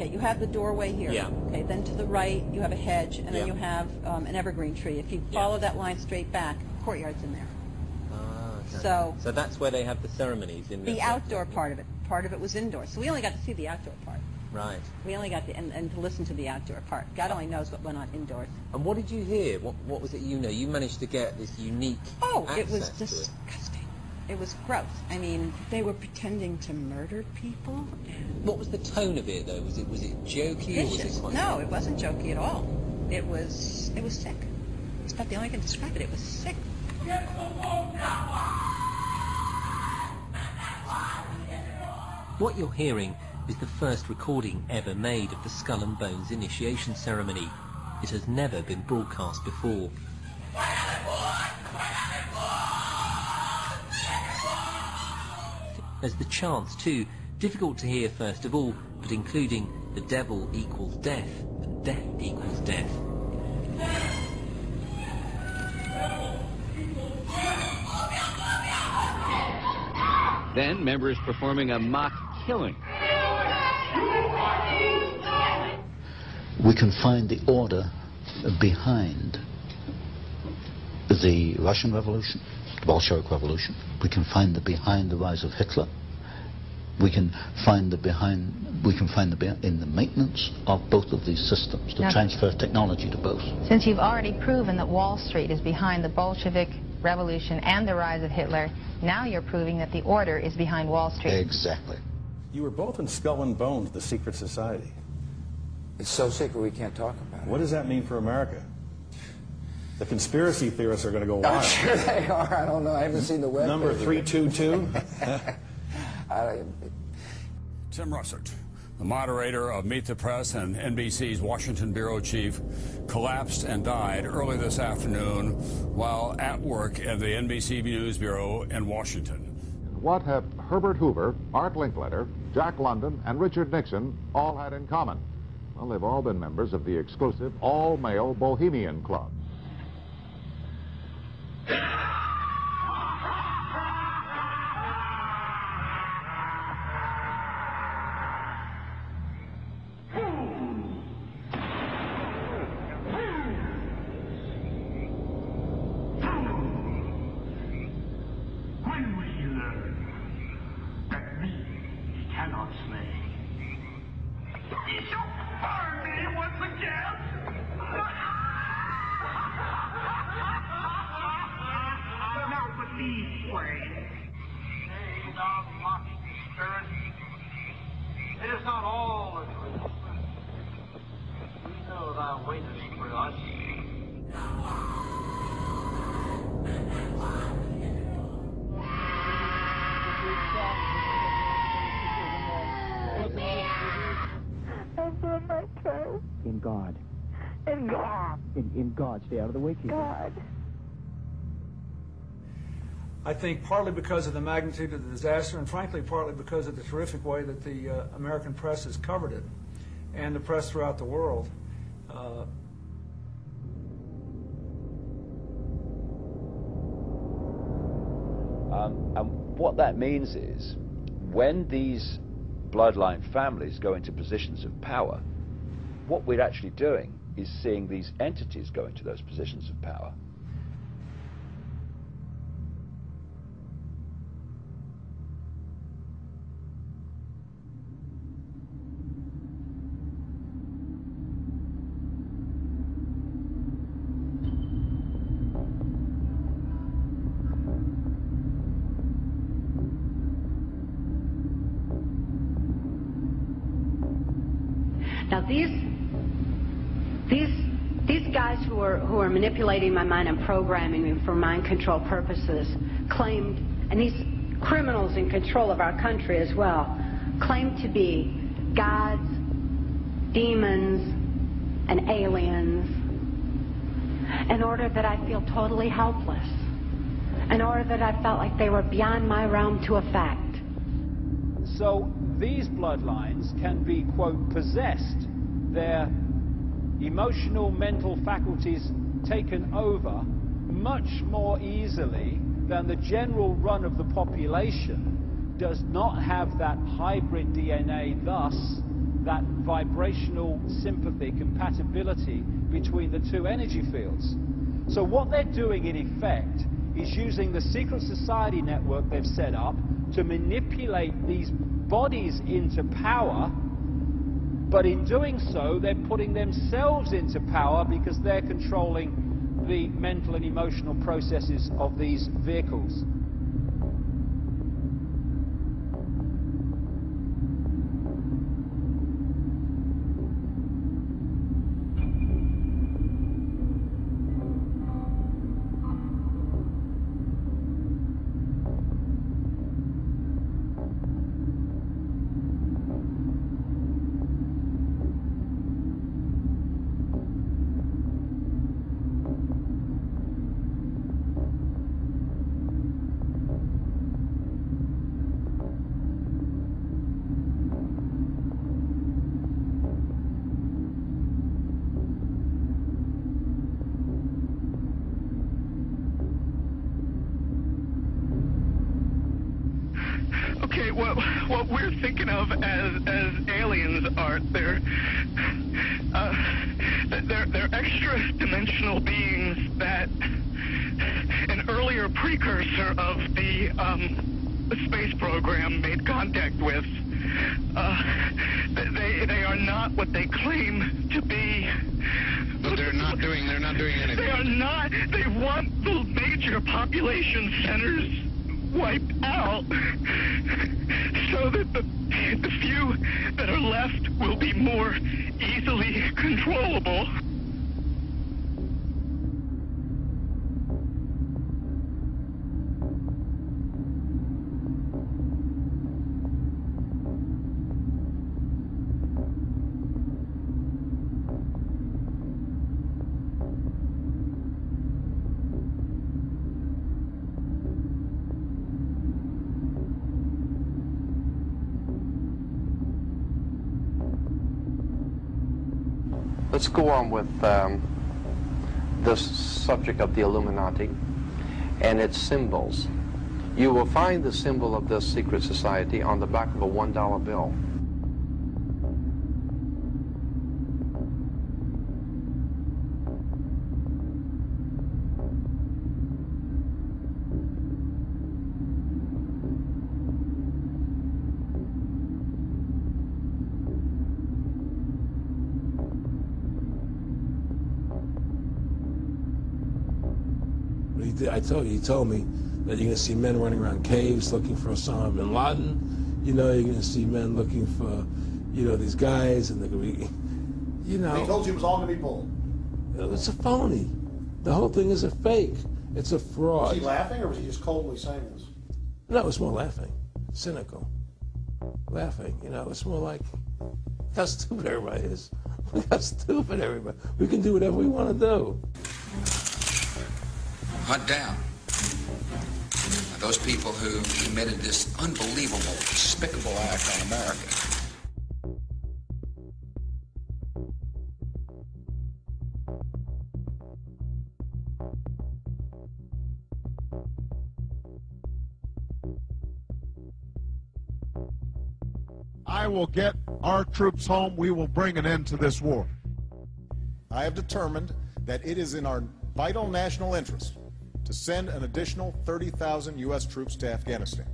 Yeah, you have the doorway here. Yeah. Okay, then to the right, you have a hedge, and then Yeah. you have um, an evergreen tree. If you follow that line straight back, courtyard's in there. Ah, okay. So- so that's where they have the ceremonies in The outdoor part of it, part of it was indoors. So we only got to see the outdoor part. Right. We only got to, and, and to listen to the outdoor part. God only knows what went on indoors. And what did you hear? What, what was it you know? You managed to get this unique Oh, it was access to it. Disgusting. It was gross. I mean, they were pretending to murder people. What was the tone of it though? Was it was it jokey or was it quite No, it wasn't jokey at all. It was it was sick. It's about the only way I can describe it. It was sick. What you're hearing is the first recording ever made of the Skull and Bones initiation ceremony. It has never been broadcast before. There's the chants too, difficult to hear first of all, but including the devil equals death and death equals death. Then members performing a mock killing. we can find the order behind the Russian Revolution, the Bolshevik Revolution. We can find the behind the rise of Hitler. We can find the behind. We can find the be- in the maintenance of both of these systems, the Now- transfer of technology to both. Since you've already proven that Wall Street is behind the Bolshevik Revolution and the rise of Hitler, now you're proving that the order is behind Wall Street. Exactly. You were both in Skull and Bones, the secret society. It's so secret we can't talk about it. What does that mean for America? The conspiracy theorists are going to go I'm sure they are. I don't know. I haven't seen the web. Number 322? Tim Russert, the moderator of Meet the Press and NBC's Washington bureau chief, collapsed and died early this afternoon while at work at the NBC News Bureau in Washington. What have Herbert Hoover, Art Linkletter, Jack London, and Richard Nixon all had in common? Well, they've all been members of the exclusive all-male Bohemian Club. In God. In God. In, in God. Stay out of the way, people. God. I think partly because of the magnitude of the disaster, and frankly, partly because of the terrific way that the uh, American press has covered it, and the press throughout the world. Uh, Um, and what that means is when these bloodline families go into positions of power, what we're actually doing is seeing these entities go into those positions of power. These these these guys who are who are manipulating my mind and programming me for mind control purposes claimed, and these criminals in control of our country as well, claim to be gods, demons, and aliens. In order that I feel totally helpless. In order that I felt like they were beyond my realm to affect. So these bloodlines can be, quote, possessed, their emotional, mental faculties taken over much more easily than the general run of the population does not have that hybrid DNA, thus that vibrational sympathy, compatibility between the two energy fields. So what they're doing in effect is using the secret society network they've set up to manipulate these bodies into power, but in doing so, they're putting themselves into power because they're controlling the mental and emotional processes of these vehicles. We're thinking of as as aliens are they're uh, they're they're extra dimensional beings that an earlier precursor of the um, space program made contact with. Uh, they they are not what they claim to be. But they're not doing they're not doing anything. They are not. They want the major population centers wiped out so that the, the few that are left will be more easily controllable. Let's go on with um, this subject of the Illuminati and its symbols. You will find the symbol of this secret society on the back of a $1 bill. He did, I told you, he told me that you're going to see men running around caves looking for Osama bin Laden. You know, you're going to see men looking for, you know, these guys, and they're going to be, you know. He told you it was all going to be bull. It's a phony. The whole thing is a fake. It's a fraud. Was he laughing or was he just coldly saying this? No, it's more laughing, cynical, laughing. You know, it's more like how stupid everybody is. Look how stupid everybody. We can do whatever we want to do. Hunt down those people who committed this unbelievable, despicable act on America. I will get our troops home. We will bring an end to this war. I have determined that it is in our vital national interest to send an additional 30,000 U.S. troops to Afghanistan.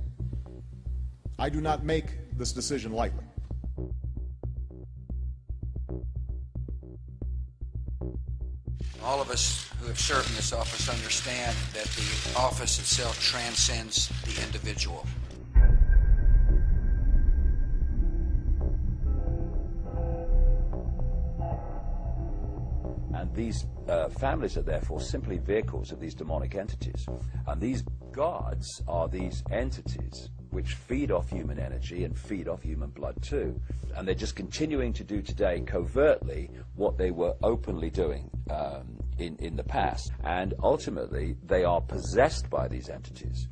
I do not make this decision lightly. All of us who have served in this office understand that the office itself transcends the individual. These uh, families are therefore simply vehicles of these demonic entities. And these gods are these entities which feed off human energy and feed off human blood too. And they're just continuing to do today covertly what they were openly doing um, in, in the past. And ultimately, they are possessed by these entities.